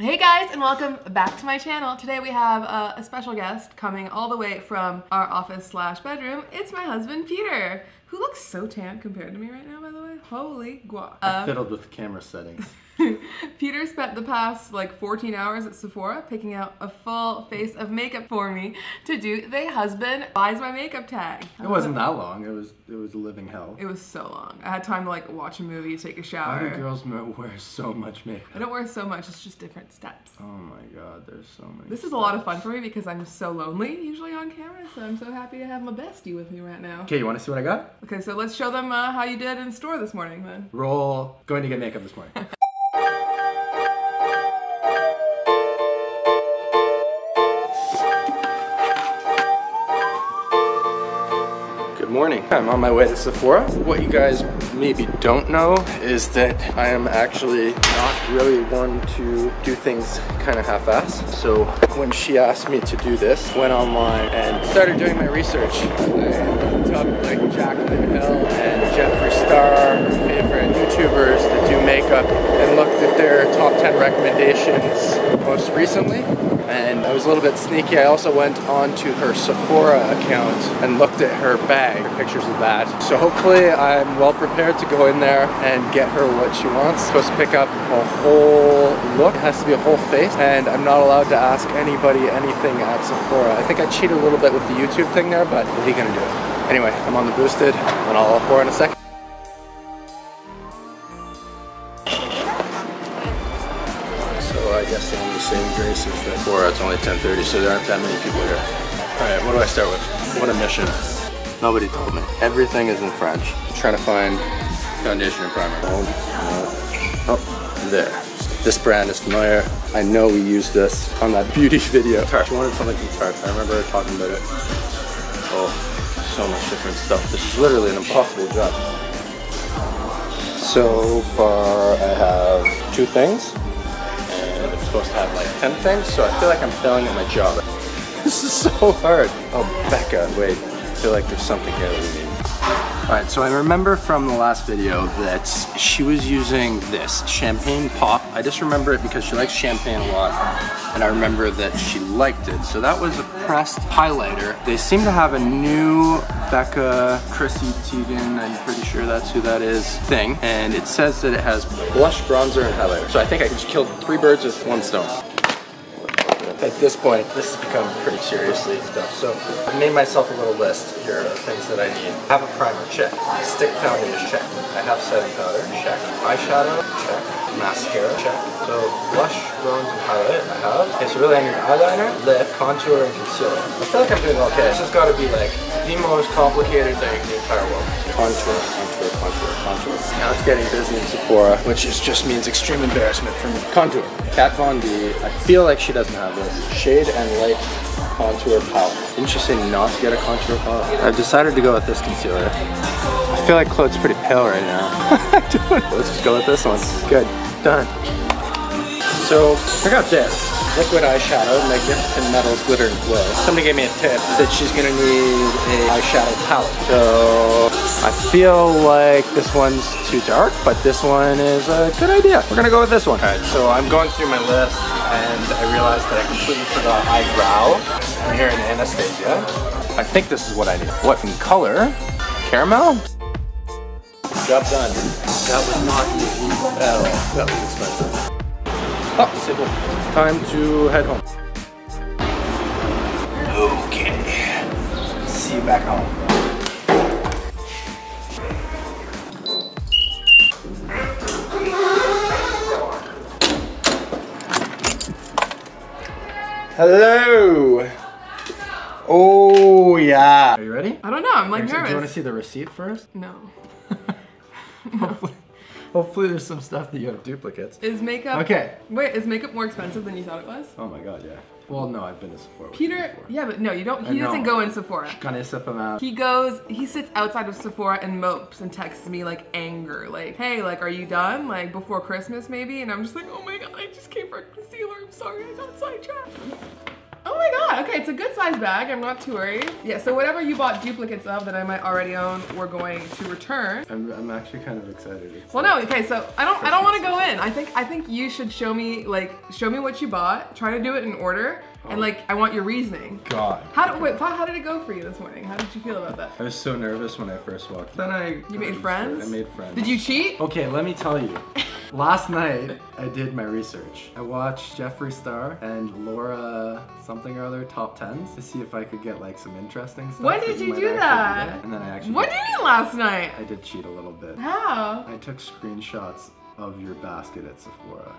Hey guys and welcome back to my channel. Today we have uh, a special guest coming all the way from our office slash bedroom. It's my husband Peter, who looks so tan compared to me right now by the way. Holy guac. I Um, fiddled with the camera settings. Peter spent the past like 14 hours at Sephora picking out a full face of makeup for me to do the husband buys my makeup tag. It wasn't that long. It was it was a living hell. It was so long. I had time to like watch a movie, take a shower. Why do girls wear so much makeup? I don't wear so much, it's just different steps. Oh my god, there's so many. This is a lot of fun for me because I'm so lonely usually on camera, so I'm so happy to have my bestie with me right now. Okay, you want to see what I got? Okay, so let's show them uh, how you did in store this morning then. Roll. Going to get makeup this morning. Good morning. I'm on my way to Sephora. What you guys maybe don't know is that I am actually not really one to do things kind of half-ass. So when she asked me to do this, went online and started doing my research. I looked up like Jaclyn Hill and Jeffree Star, favorite YouTubers that do makeup, and looked at their top 10 recommendations most recently. And I was a little bit sneaky. I also went onto her Sephora account and looked at her bag, pictures of that. So hopefully I'm well prepared to go in there and get her what she wants. Supposed to pick up a whole look. It has to be a whole face. And I'm not allowed to ask anybody anything at Sephora. I think I cheated a little bit with the YouTube thing there, but what are you gonna do? Anyway, I'm on the boosted and I'll pour in a second. So I guess I'm the same grace as before. It's only 10:30, so there aren't that many people here. All right, what do I start with? What a mission. Nobody told me. Everything is in French. I'm trying to find foundation and primer. Oh, no. oh, there. This brand is familiar. I know we used this on that beauty video. Tarte. She wanted something from. I remember talking about it. Oh, so much different stuff. This is literally an impossible job. So far, I have two things and I'm supposed to have like 10 things, so I feel like I'm failing at my job. this is so hard. Oh, Becca, wait, I feel like there's something here that we need. Alright, so I remember from the last video that she was using this, Champagne Pop. I just remember it because she likes champagne a lot, and I remember that she liked it. So that was a pressed highlighter. They seem to have a new Becca Chrissy Teigen, I'm pretty sure that's who that is, thing. And it says that it has blush, bronzer, and highlighter. So I think I just killed three birds with one stone. At this point, this has become pretty seriously stuff. So I made myself a little list here of things that I need. I have a primer, check. Stick foundation, check. I have setting powder, check. Eyeshadow, check. Mascara, check. So blush, bronze, and highlight, I have. Okay, so really I need eyeliner, lip, contour, and concealer. I feel like I'm doing okay. This has got to be like the most complicated thing in the entire world. Contour, contour, contour, contour. Now it's getting busy in Sephora, which is, just means extreme embarrassment for me. Contour. Kat Von D, I feel like she doesn't have this. Shade and light contour palette. Didn't she say not to get a contour palette? I've decided to go with this concealer. I feel like Chloe's pretty pale right now. I don't know. Let's just go with this one. Good. Done. So, I got this. Liquid eyeshadow, Magnificent Metals Glitter and Glow. Somebody gave me a tip that she's gonna need a eyeshadow palette. So, I feel like this one's too dark, but this one is a good idea. We're gonna go with this one. Alright, so I'm going through my list and I realized that I completely forgot eyebrow. I'm here in Anastasia. I think this is what I need. What in color? Caramel? Job done. That was not easy at all. That was expensive. Oh, Sybil. Time to head home. Okay. See you back home. Hello. Oh yeah. Are you ready? I don't know, I'm like nervous. Do you want to see the receipt first? No. Hopefully, hopefully there's some stuff that you have duplicates. Is makeup Okay. Wait, is makeup more expensive than you thought it was? Oh my god, yeah. Well, no, I've been to Sephora. Peter, yeah, but no, you don't. He doesn't go in Sephora. Connais pas mal. He goes, he sits outside of Sephora and mopes and texts me like anger, like, hey, like, are you done? Like, before Christmas maybe? And I'm just like, oh my god, I just came for a concealer. I'm sorry, I got sidetracked. Oh my god, okay, it's a good size bag. I'm not too worried. Yeah, so whatever you bought duplicates of that I might already own, we're going to return. I'm, I'm actually kind of excited. It's Well, no, okay, so I don't I don't want to go in. I think I think you should show me like show me what you bought. Try to do it in order, and Oh. like I want your reasoning. God. How did wait? How how did it go for you this morning? How did you feel about that? I was so nervous when I first walked. Then I. You made friends? I made friends. Did you cheat? Okay, let me tell you. Last night, I did my research. I watched Jeffree Star and Laura something or other top tens to see if I could get like some interesting stuff. When did you do that? get. And then I actually. What did you mean last night? I did cheat a little bit. How? I took screenshots of your basket at Sephora.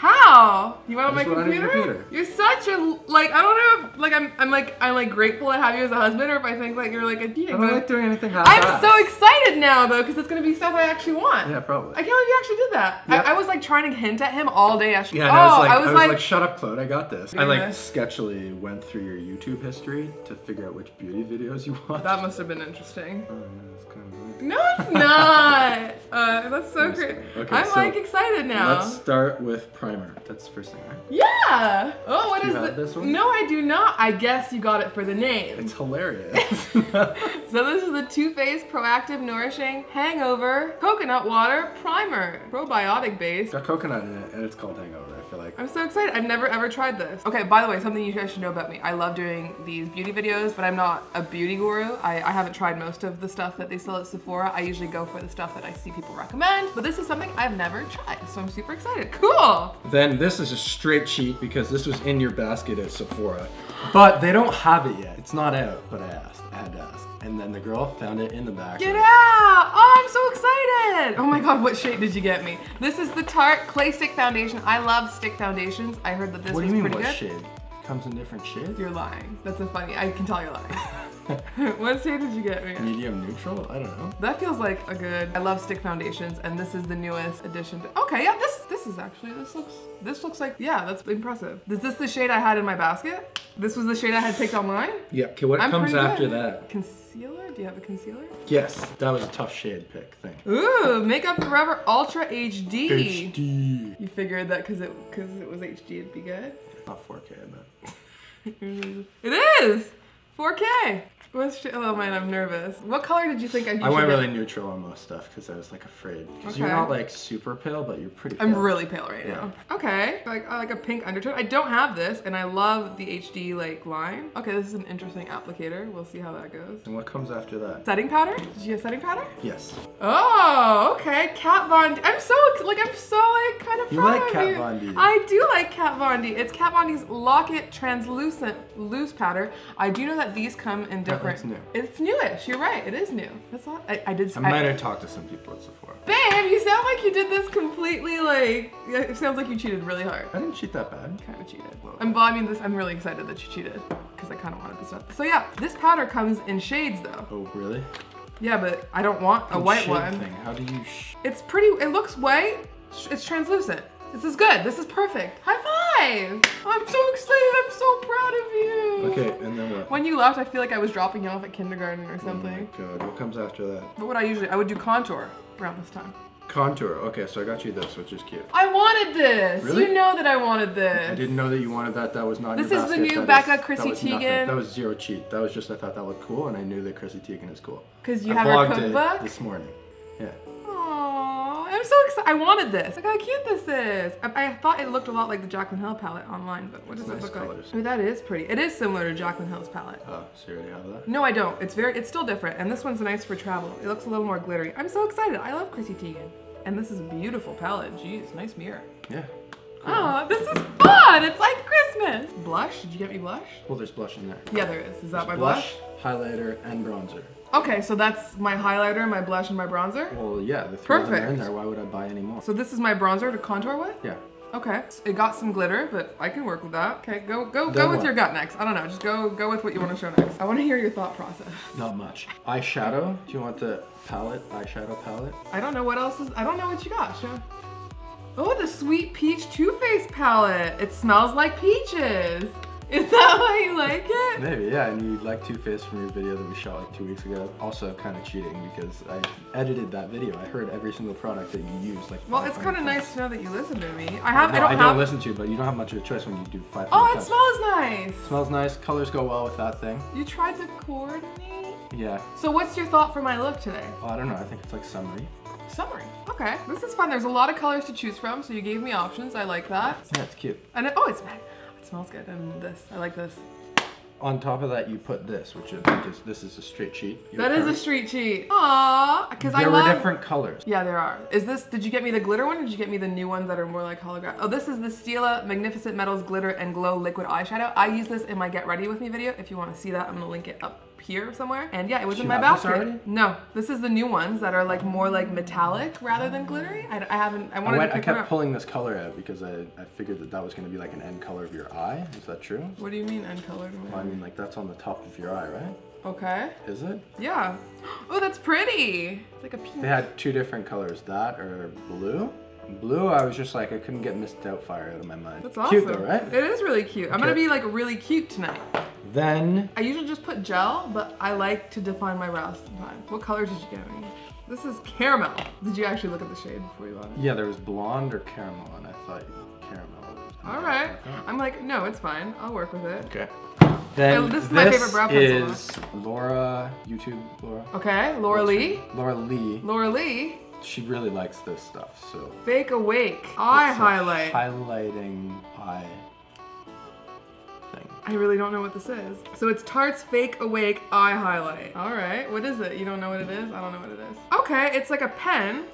How? You want I my just went your computer? computer. You're such a like I don't know if like I'm I'm like I'm like grateful to have you as a husband or if I think like you're like a I cheating. don't like doing anything I'm so excited now though because it's gonna be stuff I actually want. Yeah, probably. I can't believe you actually did that. Yeah. I, I was like trying to hint at him all day yesterday. Yeah, oh, I was oh, like, I was, like, shut up, Claude, I got this. I like gonna- sketchily went through your YouTube history to figure out which beauty videos you watched. that must have been interesting. Oh, No, it's not. uh, that's so great. okay, I'm so like excited now. Let's start with primer. That's the first thing, right? Yeah. Oh, what is it? this one? No, I do not. I guess you got it for the name. It's hilarious. So this is the Too Faced Proactive Nourishing Hangover Coconut Water Primer, probiotic based. Got coconut in it, and it's called Hangover. Like. I'm so excited. I've never ever tried this. Okay, by the way, something you guys should know about me. I love doing these beauty videos, but I'm not a beauty guru. I, I haven't tried most of the stuff that they sell at Sephora. I usually go for the stuff that I see people recommend, but this is something I've never tried, so I'm super excited. Cool. Then this is a straight cheat because this was in your basket at Sephora, but they don't have it yet. It's not out, but I asked. I had to ask, and then the girl found it in the back. Get out! Oh, I'm so excited! Oh my god, what shade did you get me? This is the Tarte Clay Stick Foundation. I love stick foundations. I heard that this What do you mean? pretty What good. shade? Comes in different shades. You're lying. That's a funny. I can tell you're lying. what shade did you get me? Medium neutral? I don't know. That feels like a good. I love stick foundations, and this is the newest addition. To, okay, yeah, this this is actually this looks this looks like yeah, that's impressive. Is this the shade I had in my basket? This was the shade I had picked online. Yeah. Okay. What I'm comes after good. that? Concealer? Do you have a concealer? Yes, that was a tough shade pick thing. Ooh, Makeup Forever Ultra HD. HD. You figured that because it because it was HD, it'd be good. Not 4K, I bet. It is 4K. What's oh man, I'm nervous. What color did you think I? I went really neutral on most stuff because I was like afraid. Because you're not like super pale, but you're pretty. I'm really pale right now. Okay, like I like a pink undertone. I don't have this, and I love the HD like line. Okay, this is an interesting applicator. We'll see how that goes. And what comes after that? Setting powder? Did you have setting powder? Yes. Oh, okay. Kat Von D. I'm so like I'm so like kind of You proud like of Kat you. Von D. I do like Kat Von D. It's Kat Von D's Lock-It Translucent Loose Powder. I do know that these come in different. looks new. It's newish. You're right. It is new. That's all. I, I did. I might have talked to some people at Sephora. Babe, you sound like you did this completely like. It sounds like you cheated really hard. I didn't cheat that bad. Kind of cheated. I'm, well, I mean, this. I'm really excited that you cheated because I kind of wanted this stuff. So yeah, this powder comes in shades though. Oh, really? Yeah, but I don't want a white one. Thing. How do you? Sh- It's pretty, it looks white. It's translucent. This is good. This is perfect. High five! I'm so excited. I'm so proud of you. okay, and then what? When you left, I feel like I was dropping you off at kindergarten or Oh my something. god, what comes after that? But what would I usually, I would do contour around this time. Contour. Okay, so I got you this, which is cute. I wanted this. Really? You know that I wanted this. I didn't know that you wanted that. That was not. in This is the new That Becca is- Chrissy that was nothing. Teigen. That was zero cheat. That was just I thought that looked cool, and I knew that Chrissy Teigen is cool. Cause you I have her cookbook? it this morning. Yeah. I'm so excited. I wanted this. Look how cute this is. I, I thought it looked a lot like the Jaclyn Hill palette online, but what does It's it look colors. like? Oh, that is pretty. It is similar to Jaclyn Hill's palette. Oh, so you already have that? No, I don't. It's very, it's still different. And this one's nice for travel. It looks a little more glittery. I'm so excited. I love Chrissy Teigen. And this is a beautiful palette. Jeez, nice mirror. Yeah. Oh, this is fun. It's like Christmas. Blush? Did you get me blush? Well, there's blush in there. Yeah, there is. Is that my blush? highlighter, and bronzer. Okay, so that's my highlighter, my blush, and my bronzer. Well, yeah, the three of them are in there. Why would I buy any more? So this is my bronzer to contour with? Yeah. Okay. It got some glitter, but I can work with that. Okay, go go go with what? your gut next. I don't know. Just go go with what you want to show next. I want to hear your thought process. Not much. Eyeshadow. Do you want the palette, eyeshadow palette? I don't know what else is. I don't know what you got. Show. Oh, the Sweet Peach Too Faced palette. It smells like peaches. Is that why you like it? Maybe, yeah, and you like Too Faced from your video that we shot like two weeks ago. Also, kind of cheating because I edited that video. I heard every single product that you use. Like, Well, it's kind of nice to know that you listen to me. I have. No, I don't I have. don't listen to you, but you don't have much of a choice when you do five. oh, it smells nice. Smells nice. Colors go well with that thing. You tried to coordinate. Yeah. So, what's your thought for my look today? Oh, I don't know. I think it's like summery. Summery. Okay, this is fun. There's a lot of colors to choose from, so you gave me options. I like that. Yeah, it's cute. And it, oh, it's it smells good. And this, I like this. On top of that, you put this, which I think is this is a straight sheet. That is a street cheat. Aww, because I love- There were different colors. Yeah, there are. Is this? Did you get me the glitter one? Or did you get me the new ones that are more like holographic? Oh, this is the Stila Magnificent Metals Glitter and Glow Liquid Eyeshadow. I use this in my Get Ready With Me video. If you want to see that, I'm gonna link it up here somewhere. And yeah, it was in my basket. already? No, this is the new ones that are like more like metallic rather than glittery. I, I haven't. I I, wanted went, to I pick them kept pulling this color out because I, I figured that that was going to be like an end color of your eye. Is that true? What do you mean uncolored? Well, I mean, like that's on the top of your eye, right? Okay. Is it? Yeah. Oh, that's pretty. It's like a pink. They had two different colors, that or blue. Blue, I was just like, I couldn't get Miss Doubtfire out of my mind. That's awesome. Cute though, right? It is really cute. I'm gonna be like really cute tonight. Then, I usually just put gel, but I like to define my brows sometimes. What color did you get me? This is caramel. Did you actually look at the shade before you bought it? yeah, there was blonde or caramel, and I thought caramel. was- All right. I'm like, no, it's fine. I'll work with it. Okay. Then this is my favorite brow pencil. is Laura, YouTube Laura. Okay, Laura Lee. Laura Lee. Laura Lee. She really likes this stuff, so. Fake Awake. Eye It's a highlight. Highlighting eye thing. I really don't know what this is. So it's Tarte's Fake Awake Eye Highlight. All right. What is it? You don't know what it is? I don't know what it is. Okay, it's like a pen.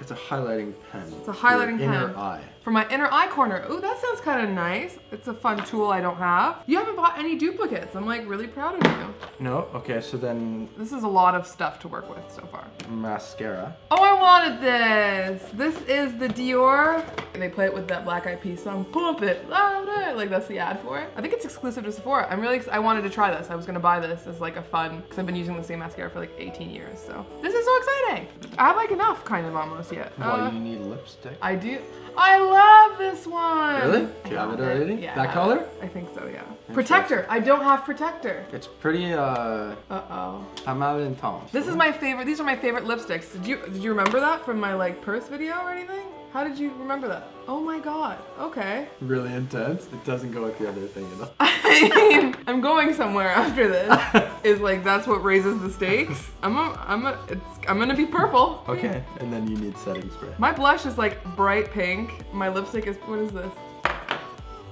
It's a highlighting pen. It's a highlighting Your Inner eye. For my inner eye corner. Ooh, that sounds kind of nice. It's a fun tool I don't have. You haven't bought any duplicates. I'm like really proud of you. No, okay, so then This is a lot of stuff to work with so far. mascara. Oh, I wanted this. This is the Dior. And they play it with that Black Eyed Peas song, Pump It Louder. Like that's the ad for it. I think it's exclusive to Sephora. I'm really, I wanted to try this. I was gonna buy this as like a fun, because I've been using the same mascara for like 18 years. So this is so exciting. I have like enough kind of almost yet. Well, Uh, you need lipstick. I do. I love this one. Really? Do you have it already? Yeah. That color? I think so, yeah. Protector. I don't have protector. It's pretty, uh, Uh-oh. amal intense. This is my favorite. These are my favorite lipsticks. Did you did you remember that from my like purse video or anything? How did you remember that? Oh my god. Okay. really intense. It doesn't go with the other thing at all. I mean, I'm going somewhere after this. Is like that's what raises the stakes. I'm a, I'm a, it's I'm gonna be purple. Okay, and then you need setting spray. My blush is like bright pink. My lipstick is what is this?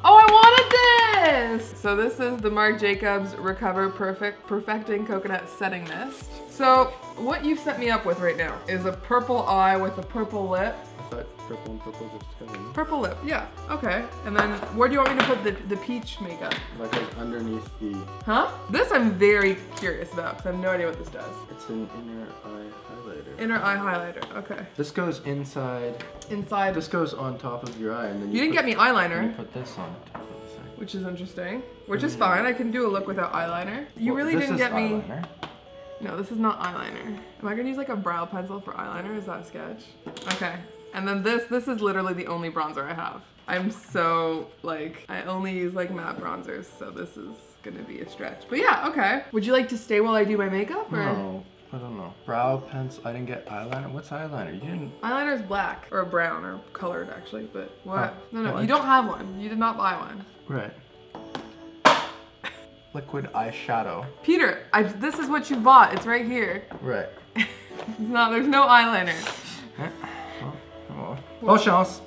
Oh, I wanted this! So this is the Marc Jacobs Recover Perfect Perfecting Coconut Setting Mist. So what you've set me up with right now is a purple eye with a purple lip. Thought purple and purple just together. Purple lip, yeah, okay. And then where do you want me to put the, the peach makeup? Like, like underneath the, Huh? This I'm very curious about because I have no idea what this does. it's an inner eye highlighter. Inner eye highlighter, okay. This goes inside. Inside, This goes on top of your eye, and then you didn't put, get me eyeliner. You put this on top of the thing. which is interesting, which is fine. I can do a look without eyeliner. You Well, really didn't get me. eyeliner. No, this is not eyeliner. Am I gonna use like a brow pencil for eyeliner? Is that a sketch? Okay. And then this, this is literally the only bronzer I have. I'm so like, I only use like matte bronzers, so this is gonna be a stretch. But yeah, okay. Would you like to stay while I do my makeup or? No, I don't know. Brow pencil. I didn't get eyeliner. What's eyeliner? You didn't. Eyeliner is black or brown or colored actually, but what? No, no, well, you don't have one. You did not buy one. Right. Liquid eyeshadow. Peter, I, this is what you bought. It's right here. Right. It's not, there's no eyeliner. Oh chance.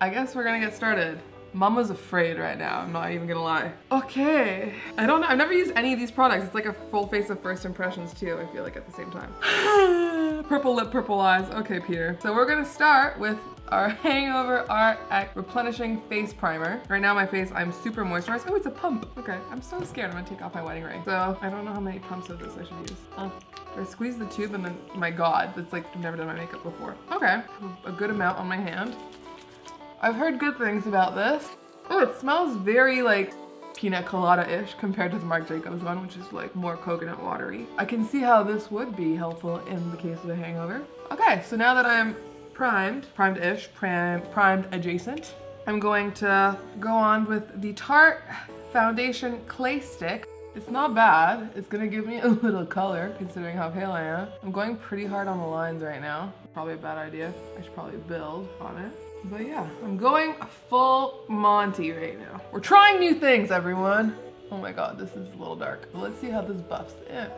I guess we're gonna get started. Mama's afraid right now, I'm not even gonna lie. Okay, I don't know, I've never used any of these products. It's like a full face of first impressions too, I feel like at the same time. purple lip, purple eyes. Okay, Peter. So we're gonna start with our Hangover RX Replenishing Face Primer. Right now my face, I'm super moisturized. Oh, it's a pump. Okay, I'm so scared I'm gonna take off my wedding ring. So I don't know how many pumps of this I should use. Oh. I squeeze the tube and then, my god, that's like, I've never done my makeup before. Okay, a good amount on my hand. I've heard good things about this. Oh, it smells very like pina colada-ish compared to the Marc Jacobs one, which is like more coconut watery. I can see how this would be helpful in the case of a hangover. Okay, so now that I'm primed, primed-ish, prim, primed adjacent, I'm going to go on with the Tarte Foundation Clay Stick. It's not bad. It's gonna give me a little color considering how pale I am. I'm going pretty hard on the lines right now. Probably a bad idea. I should probably build on it. But yeah, I'm going full Monty right now. We're trying new things, everyone. Oh my god, this is a little dark. But let's see how this buffs in.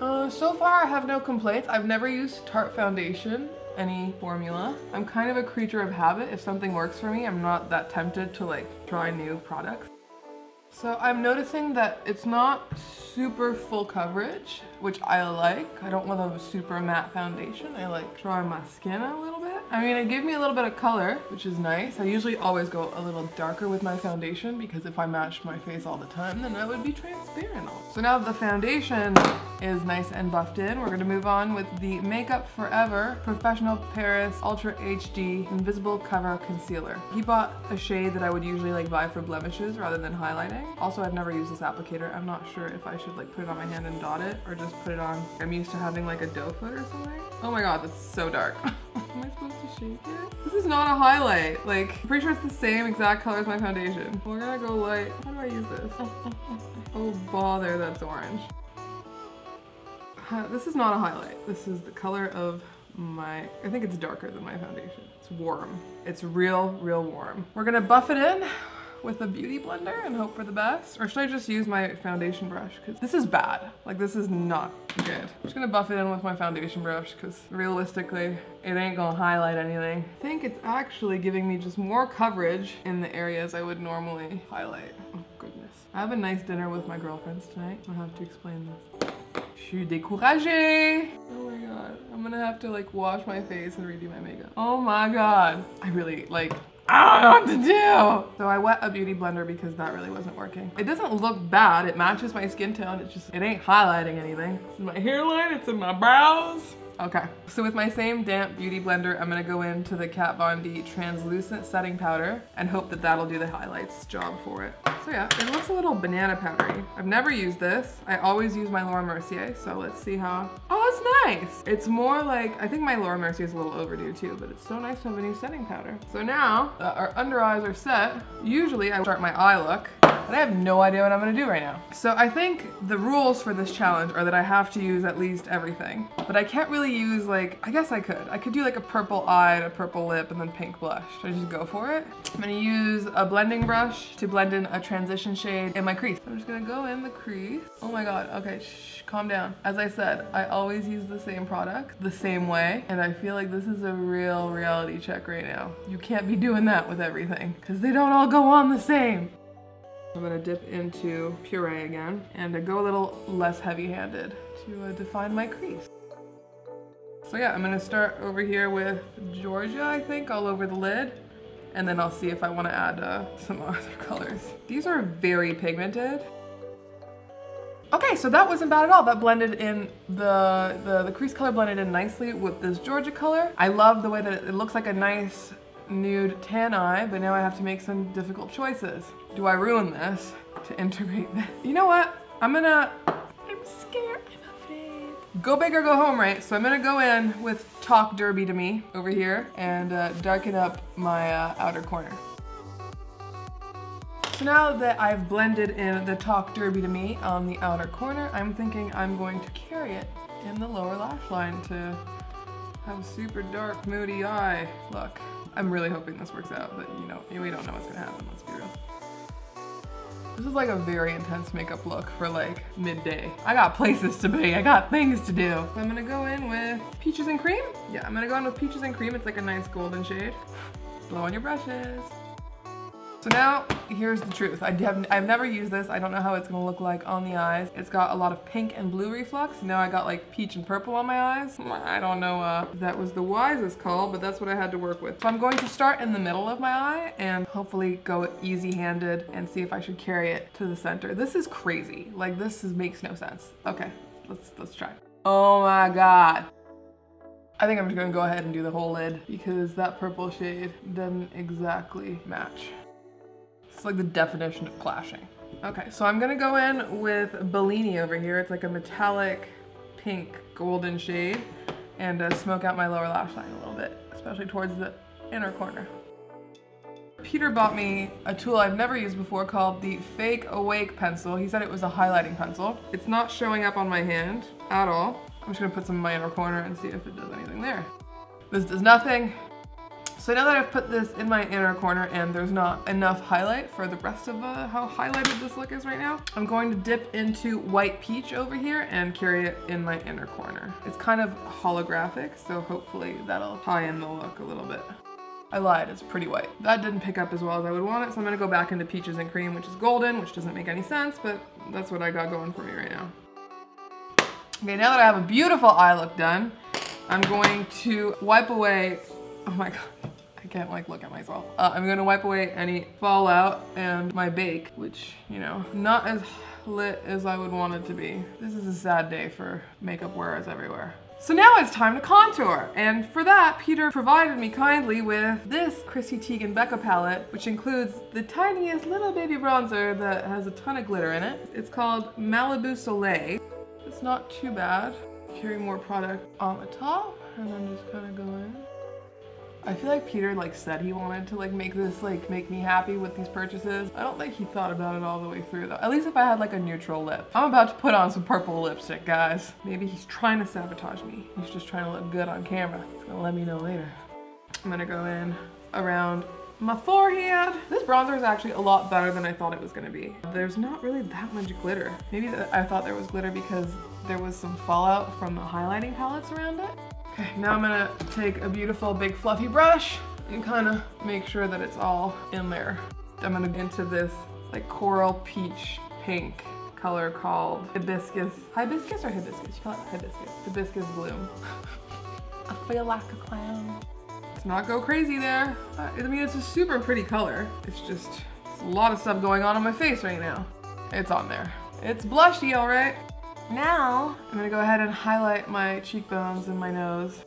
Uh, so far I have no complaints. I've never used Tarte Foundation, any formula. I'm kind of a creature of habit. If something works for me, I'm not that tempted to like try new products. So I'm noticing that it's not super full coverage, which I like. I don't want a super matte foundation. I like drawing my skin a little. I mean, it gave me a little bit of color, which is nice. I usually always go a little darker with my foundation because if I matched my face all the time, then I would be transparent. So now the foundation is nice and buffed in, we're gonna move on with the Makeup Forever Professional Paris Ultra HD Invisible Cover Concealer. He bought a shade that I would usually like buy for blemishes rather than highlighting. Also, I've never used this applicator. I'm not sure if I should like put it on my hand and dot it or just put it on. I'm used to having like a doe foot or something. Oh my god, that's so dark. Shake it? This is not a highlight. Like, I'm pretty sure it's the same exact color as my foundation. We're gonna go light. How do I use this? Oh bother, that's orange. This is not a highlight. This is the color of my, I think it's darker than my foundation. It's warm. It's real, real warm. We're gonna buff it in with a beauty blender and hope for the best? Or should I just use my foundation brush? Because this is bad. Like this is not good. I'm just gonna buff it in with my foundation brush because realistically, it ain't gonna highlight anything. I think it's actually giving me just more coverage in the areas I would normally highlight. Oh goodness. I have a nice dinner with my girlfriends tonight. I'll have to explain this. Je suis découragée. Oh my god. I'm gonna have to like wash my face and redo my makeup. Oh my god. I really like I don't know what to do. So I wet a beauty blender because that really wasn't working. It doesn't look bad. It matches my skin tone. It's just, it ain't highlighting anything. It's is my hairline, it's in my brows. Okay, so with my same damp beauty blender, I'm gonna go into the Kat Von D translucent setting powder and hope that that'll do the highlights job for it. So yeah, it looks a little banana powdery. I've never used this. I always use my Laura Mercier, so let's see how, oh, it's nice. It's more like, I think my Laura Mercier is a little overdue too, but it's so nice to have a new setting powder. So now that our under eyes are set, usually I start my eye look but I have no idea what I'm gonna do right now. So I think the rules for this challenge are that I have to use at least everything, but I can't really use like, I guess I could. I could do like a purple eye and a purple lip and then pink blush. Should I just go for it? I'm gonna use a blending brush to blend in a transition shade in my crease. I'm just gonna go in the crease. Oh my God, okay, shh, calm down. As I said, I always use the same product the same way, and I feel like this is a real reality check right now. You can't be doing that with everything, because they don't all go on the same. I'm gonna dip into puree again and go a little less heavy-handed to uh, define my crease. So yeah, I'm gonna start over here with Georgia, I think, all over the lid. And then I'll see if I wanna add uh, some other colors. These are very pigmented. Okay, so that wasn't bad at all. That blended in, the, the, the crease color blended in nicely with this Georgia color. I love the way that it looks like a nice nude tan eye, but now I have to make some difficult choices. Do I ruin this to integrate this? You know what? I'm gonna, I'm scared, I'm afraid. Go big or go home, right? So I'm gonna go in with Talk Derby to me over here and uh, darken up my uh, outer corner. So now that I've blended in the Talk Derby to me on the outer corner, I'm thinking I'm going to carry it in the lower lash line to have a super dark, moody eye look. I'm really hoping this works out, but you know, we don't know what's gonna happen, let's be real. This is like a very intense makeup look for like midday. I got places to be, I got things to do. So I'm gonna go in with Peaches and Cream. Yeah, I'm gonna go in with Peaches and Cream. It's like a nice golden shade. Blow on your brushes. So now, here's the truth. I have, I've never used this. I don't know how it's gonna look like on the eyes. It's got a lot of pink and blue reflux. Now I got like peach and purple on my eyes. I don't know uh, that was the wisest call, but that's what I had to work with. So I'm going to start in the middle of my eye and hopefully go easy-handed and see if I should carry it to the center. This is crazy. Like this is, makes no sense. Okay, let's, let's try. Oh my God. I think I'm just gonna go ahead and do the whole lid because that purple shade doesn't exactly match. It's like the definition of clashing. Okay, so I'm gonna go in with Bellini over here. It's like a metallic pink golden shade and uh, smoke out my lower lash line a little bit, especially towards the inner corner. Peter bought me a tool I've never used before called the Fake Awake pencil. He said it was a highlighting pencil. It's not showing up on my hand at all. I'm just gonna put some in my inner corner and see if it does anything there. This does nothing. So now that I've put this in my inner corner and there's not enough highlight for the rest of uh, how highlighted this look is right now, I'm going to dip into white peach over here and carry it in my inner corner. It's kind of holographic, so hopefully that'll tie in the look a little bit. I lied, it's pretty white. That didn't pick up as well as I would want it, so I'm gonna go back into peaches and cream, which is golden, which doesn't make any sense, but that's what I got going for me right now. Okay, now that I have a beautiful eye look done, I'm going to wipe away, oh my God, I can't like look at myself. Uh, I'm gonna wipe away any fallout and my bake, which, you know, not as lit as I would want it to be. This is a sad day for makeup wearers everywhere. So now it's time to contour. And for that, Peter provided me kindly with this Chrissy Teigen Becca palette, which includes the tiniest little baby bronzer that has a ton of glitter in it. It's called Malibu Soleil. It's not too bad. Carry more product on the top and then just kind of go in. I feel like Peter like said he wanted to like make this like make me happy with these purchases. I don't think he thought about it all the way through though. At least if I had like a neutral lip. I'm about to put on some purple lipstick, guys. Maybe he's trying to sabotage me. He's just trying to look good on camera. He's gonna let me know later. I'm gonna go in around my forehead. This bronzer is actually a lot better than I thought it was gonna be. There's not really that much glitter. Maybe I thought there was glitter because there was some fallout from the highlighting palettes around it. Okay, now I'm gonna take a beautiful big fluffy brush and kind of make sure that it's all in there. I'm gonna get into this like coral peach pink color called hibiscus. Hibiscus or hibiscus? You call it hibiscus. Hibiscus bloom. I feel like a clown. Let's not go crazy there. I mean, it's a super pretty color. It's just it's a lot of stuff going on on my face right now. It's on there. It's blushy, all right. Now, I'm gonna go ahead and highlight my cheekbones and my nose.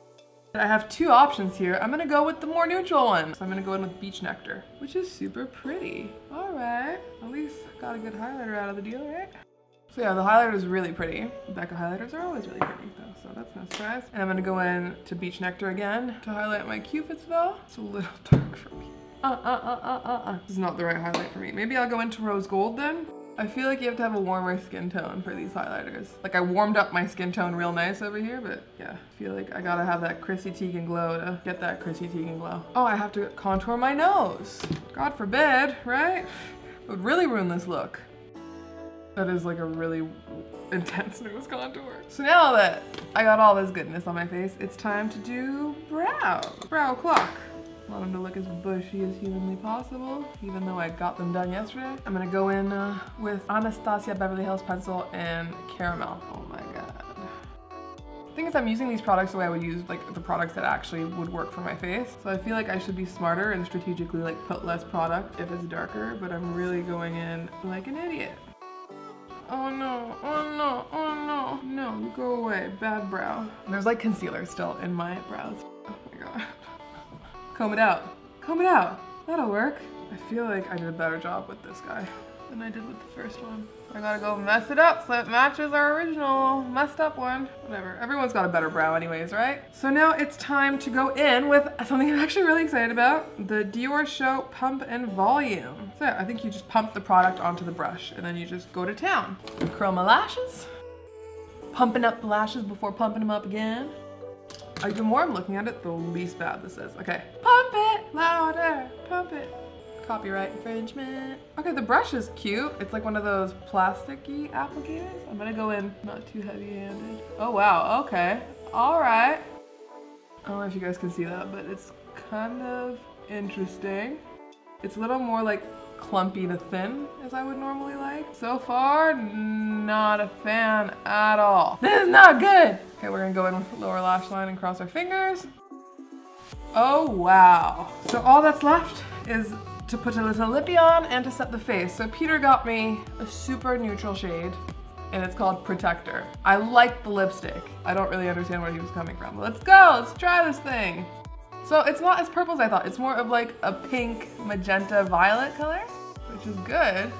I have two options here. I'm gonna go with the more neutral one. So I'm gonna go in with Beach Nectar, which is super pretty. All right, at least got a good highlighter out of the deal, right? So yeah, the highlighter is really pretty. Becca highlighters are always really pretty though, so that's no surprise. And I'm gonna go in to Beach Nectar again to highlight my Cupid's bow. It's a little dark for me. Uh, uh, uh, uh, uh, uh. This is not the right highlight for me. Maybe I'll go into Rose Gold then. I feel like you have to have a warmer skin tone for these highlighters. Like I warmed up my skin tone real nice over here, but yeah, I feel like I gotta have that Chrissy Teigen glow to get that Chrissy Teigen glow. Oh, I have to contour my nose. God forbid, right? It would really ruin this look. That is like a really intense nose contour. So now that I got all this goodness on my face, it's time to do brows. Brow clock. Want them to look as bushy as humanly possible, even though I got them done yesterday. I'm gonna go in uh, with Anastasia Beverly Hills Pencil and Caramel. Oh my god. The thing is I'm using these products the way I would use like the products that actually would work for my face. So I feel like I should be smarter and strategically like put less product if it's darker, but I'm really going in like an idiot. Oh no, oh no, oh no, no, go away, bad brow. There's like concealer still in my brows. Oh my god. Comb it out, comb it out, that'll work. I feel like I did a better job with this guy than I did with the first one. I gotta go mess it up so it matches our original messed up one. Whatever, everyone's got a better brow anyways, right? So now it's time to go in with something I'm actually really excited about, the Dior Show Pump and Volume. So yeah, I think you just pump the product onto the brush and then you just go to town. Curl my lashes, pumping up the lashes before pumping them up again. Like the more I'm looking at it, the least bad this is. Okay, pump it louder, pump it. Copyright infringement. Okay, the brush is cute. It's like one of those plasticky applicators. I'm gonna go in not too heavy handed. Oh wow, okay. All right. I don't know if you guys can see that, but it's kind of interesting. It's a little more like clumpy to thin as I would normally like. So far, not a fan at all. This is not good. Okay, we're gonna go in with lower lash line and cross our fingers. Oh wow. So all that's left is to put a little lippy on and to set the face. So Peter got me a super neutral shade and it's called Protector. I like the lipstick. I don't really understand where he was coming from. Let's go, let's try this thing. So it's not as purple as I thought. It's more of like a pink, magenta, violet color, which is good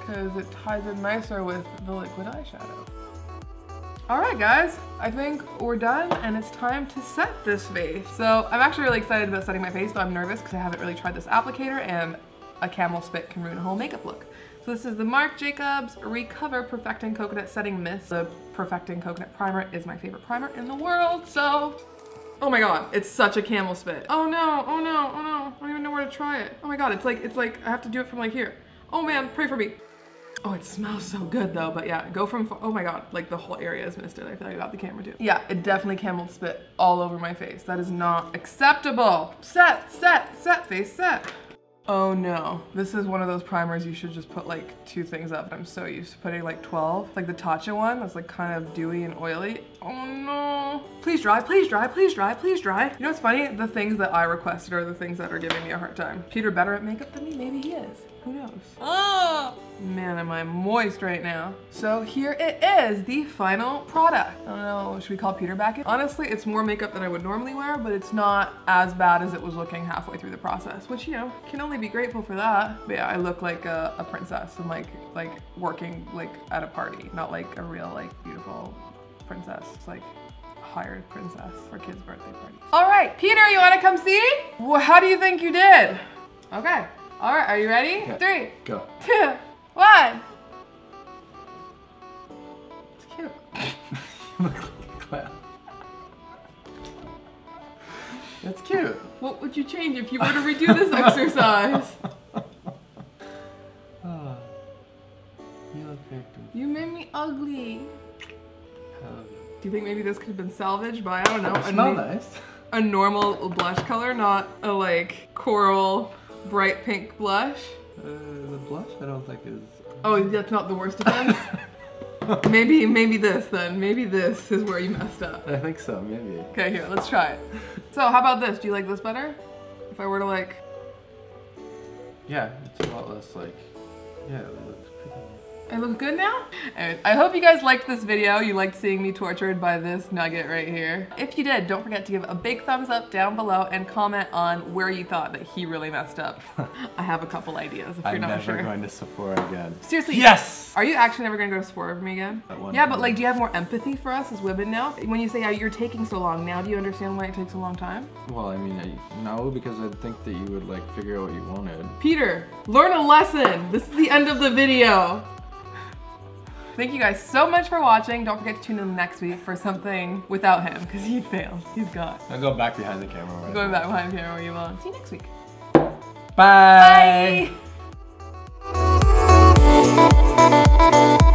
because it ties in nicer with the liquid eyeshadow. All right, guys, I think we're done and it's time to set this face. So I'm actually really excited about setting my face, though I'm nervous because I haven't really tried this applicator and a camel spit can ruin a whole makeup look. So this is the Marc Jacobs Recover Perfecting Coconut Setting Mist. The Perfecting Coconut Primer is my favorite primer in the world, so Oh my god, it's such a camel spit. Oh no, oh no, oh no. I don't even know where to try it. Oh my god, it's like, it's like, I have to do it from like here. Oh man, pray for me. Oh, it smells so good though, but yeah, go from, oh my god, like the whole area is misted. I feel like I got the camera too. Yeah, it definitely camel spit all over my face. That is not acceptable. Set, set, set, face, set. Oh no, this is one of those primers you should just put like two things up. I'm so used to putting like 12. Like the Tatcha one that's like kind of dewy and oily. Oh no. Please dry, please dry, please dry, please dry. You know what's funny? The things that I requested are the things that are giving me a hard time. Peter better at makeup than me? Maybe he is. Who knows? Oh! Man, am I moist right now. So here it is, the final product. I don't know, should we call Peter back in? Honestly, it's more makeup than I would normally wear, but it's not as bad as it was looking halfway through the process, which, you know, can only be grateful for that. But yeah, I look like a, a princess and like, like working like at a party, not like a real like beautiful princess. It's like hired princess for kids' birthday parties. All right, Peter, you wanna come see? Well, how do you think you did? Okay. All right, are you ready? Yeah. Three, Go. two, one. It's cute. That's cute. What would you change if you were to redo this exercise? Oh, you look very You made me ugly. Do you think maybe this could have been salvaged by, I don't know, a, Smell nice. a normal blush color, not a like coral bright pink blush? Uh, the blush, I don't think is. Oh, that's not the worst offense? maybe, maybe this then. Maybe this is where you messed up. I think so, maybe. Okay, here, let's try it. So how about this? Do you like this better? If I were to like, Yeah, it's a lot less like. Yeah, it looks pretty. I look good now? Anyways, I hope you guys liked this video. You liked seeing me tortured by this nugget right here. If you did, don't forget to give a big thumbs up down below and comment on where you thought that he really messed up. I have a couple ideas if you're I'm not never going to Sephora again. Seriously. Yes! Are you actually never gonna go to Sephora with me again? Yeah, but like, do you have more empathy for us as women now? When you say, yeah, you're taking so long, now do you understand why it takes a long time? Well, I mean, I, no, because I think that you would like figure out what you wanted. Peter, learn a lesson. This is the end of the video. Thank you guys so much for watching. Don't forget to tune in next week for something without him, because he fails. He's gone. I'll go back behind the camera. Right Going back behind the camera where you belong. See you next week. Bye. Bye.